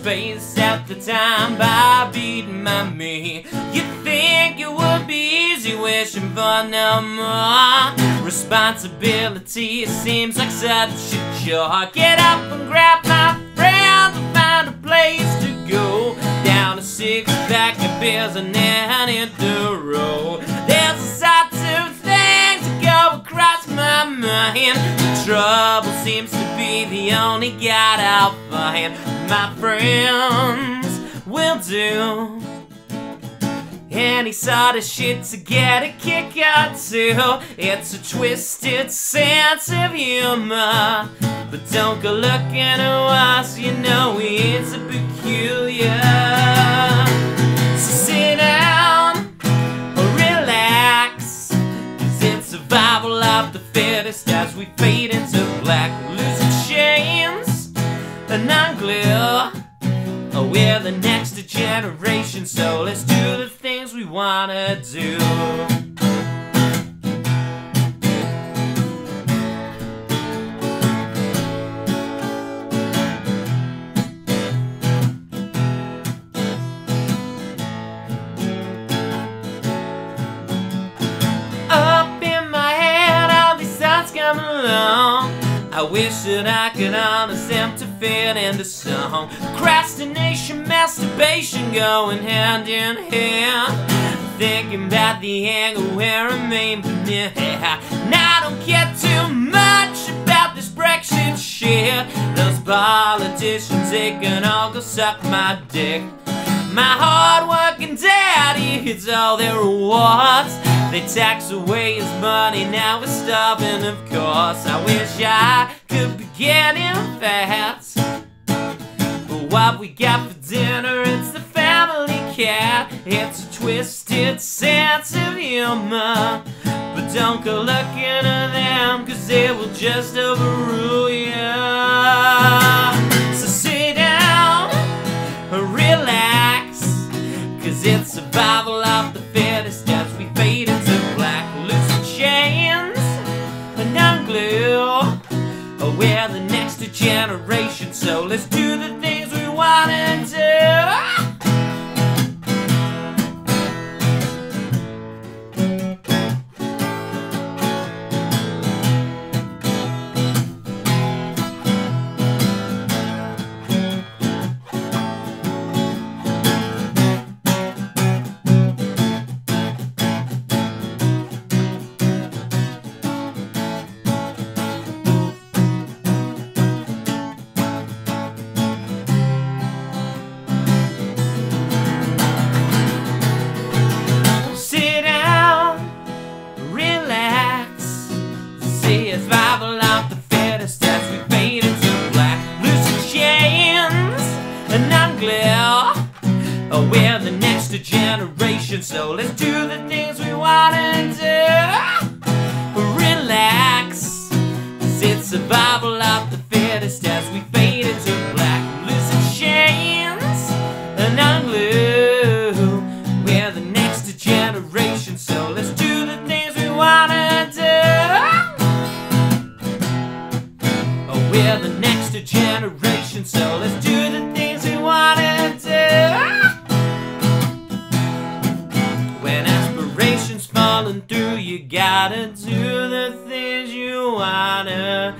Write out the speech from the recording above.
space at the time by beating my me. You think it would be easy wishing for no more responsibility? It seems like such a chore. Get up and grab my friends and find a place to go. Down a six pack of beers and then hit the road. There's a side to things to go across my mind. The trouble seems to be the only guide I'll find. My friends will do any sort of shit to get a kick out too. It's a twisted sense of humor. But don't go looking at us, you know it's a peculiar. So sit down or relax. Cause it's survival of the fittest as we fade into black. And unclear. Oh, we're the next generation, so let's do the things we wanna do. Up in my head, all these thoughts come along. I wish that I could them to fit into song. Procrastination, masturbation going hand in hand. Thinking about the angle where I may be And I don't care too much about this Brexit shit. Those politicians, they can all go suck my dick. My hard-working daddy hits all their rewards. They tax away his money, now we're starving, of course. I wish I could be getting fat. But what we got for dinner, it's the family cat. It's a twisted sense of humor. But don't go looking at them, cause they will just overrule you. Cause it's survival of the fittest as we fade into black. Loose chains and unglue. Oh, we're the next generation, so let's do survival of the fittest we fade into black. Losing chains and unclear. Oh, we're the next generation, so let's do the things we wanna do. We're the next generation, so let's do the things we wanna do. When aspirations falling through, you gotta do the things you wanna.